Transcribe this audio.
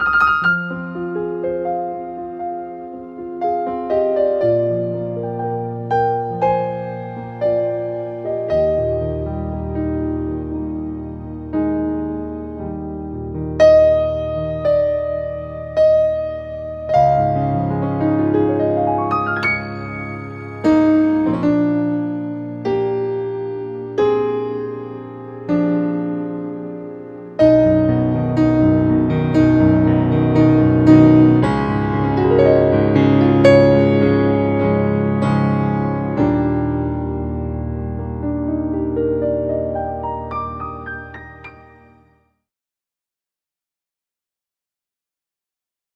you